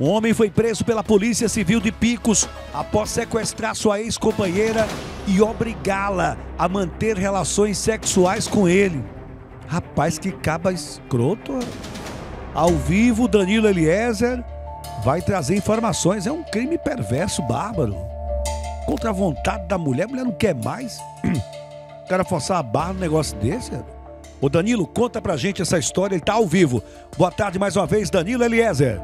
Um homem foi preso pela Polícia Civil de Picos após sequestrar sua ex-companheira e obrigá-la a manter relações sexuais com ele. Rapaz, que caba escroto. Ao vivo, Danilo Eliezer vai trazer informações. É um crime perverso, bárbaro. Contra a vontade da mulher, a mulher não quer mais. O cara forçar a barra no negócio desse. Ô Danilo, conta pra gente essa história, ele tá ao vivo. Boa tarde mais uma vez, Danilo Eliezer.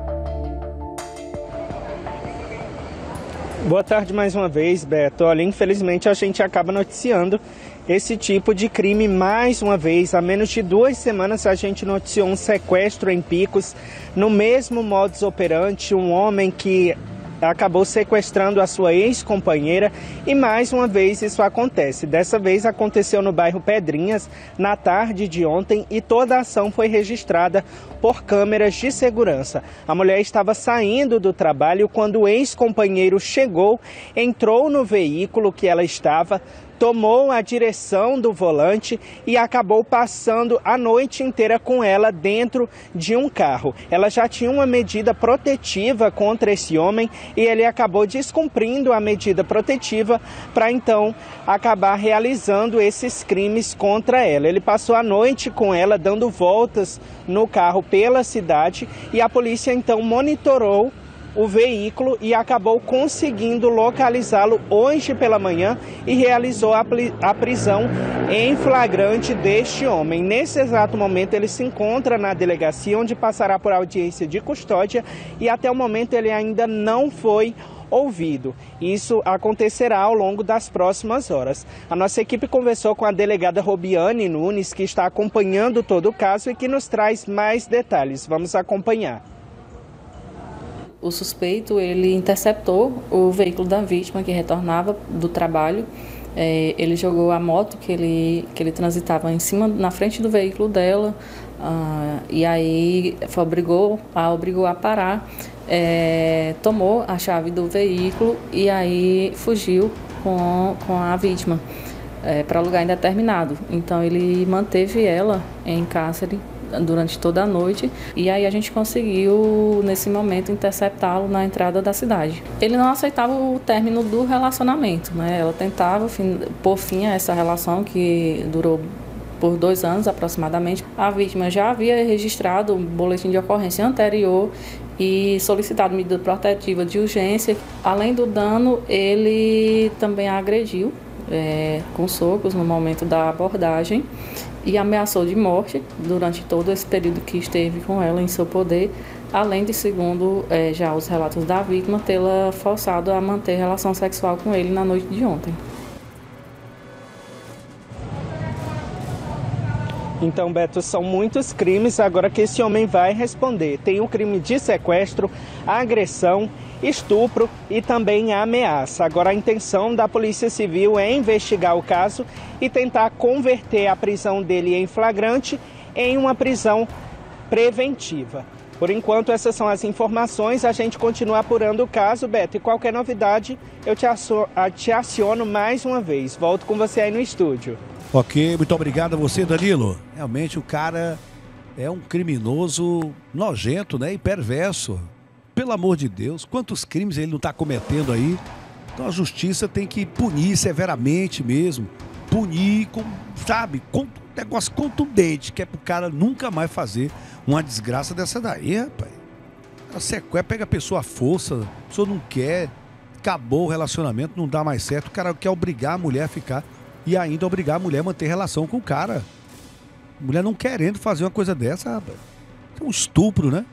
Boa tarde mais uma vez, Beto. Olha, infelizmente a gente acaba noticiando esse tipo de crime mais uma vez. Há menos de duas semanas a gente noticiou um sequestro em Picos, no mesmo modus operandi, um homem que acabou sequestrando a sua ex-companheira e mais uma vez isso acontece. Dessa vez aconteceu no bairro Pedrinhas na tarde de ontem e toda a ação foi registrada por câmeras de segurança. A mulher estava saindo do trabalho quando o ex-companheiro chegou, entrou no veículo que ela estava, tomou a direção do volante e acabou passando a noite inteira com ela dentro de um carro. Ela já tinha uma medida protetiva contra esse homem e ele acabou descumprindo a medida protetiva para então acabar realizando esses crimes contra ela. Ele passou a noite com ela dando voltas no carro pela cidade e a polícia então monitorou o veículo e acabou conseguindo localizá-lo hoje pela manhã e realizou a, a prisão em flagrante deste homem. Nesse exato momento, ele se encontra na delegacia, onde passará por audiência de custódia e até o momento ele ainda não foi ouvido. Isso acontecerá ao longo das próximas horas. A nossa equipe conversou com a delegada Robiane Nunes, que está acompanhando todo o caso e que nos traz mais detalhes. Vamos acompanhar o suspeito ele interceptou o veículo da vítima que retornava do trabalho. É, ele jogou a moto que ele, que ele transitava em cima, na frente do veículo dela, ah, e aí obrigou a, obrigou a parar, é, tomou a chave do veículo e aí fugiu com, com a vítima é, para lugar indeterminado. Então ele manteve ela em cárcere durante toda a noite e aí a gente conseguiu nesse momento interceptá-lo na entrada da cidade. Ele não aceitava o término do relacionamento, né? Ela tentava pôr fim a essa relação que durou por dois anos aproximadamente. A vítima já havia registrado um boletim de ocorrência anterior e solicitado medida protetiva de urgência. Além do dano, ele também a agrediu é, com socos no momento da abordagem e ameaçou de morte durante todo esse período que esteve com ela em seu poder, além de, segundo é, já os relatos da vítima, tê-la forçado a manter relação sexual com ele na noite de ontem. Então, Beto, são muitos crimes agora que esse homem vai responder. Tem o crime de sequestro, agressão, estupro e também ameaça. Agora, a intenção da Polícia Civil é investigar o caso e tentar converter a prisão dele em flagrante em uma prisão preventiva. Por enquanto, essas são as informações. A gente continua apurando o caso, Beto. E qualquer novidade, eu te aciono mais uma vez. Volto com você aí no estúdio. Ok, muito obrigado a você, Danilo. Realmente o cara é um criminoso nojento, né? E perverso. Pelo amor de Deus, quantos crimes ele não está cometendo aí? Então a justiça tem que punir severamente mesmo. Punir com, sabe, com um negócio contundente, que é pro cara nunca mais fazer uma desgraça dessa daí, rapaz. A sequer pega a pessoa à força, a pessoa não quer, acabou o relacionamento, não dá mais certo, o cara quer obrigar a mulher a ficar e ainda obrigar a mulher a manter relação com o cara. Mulher não querendo fazer uma coisa dessa, rapaz. É um estupro, né?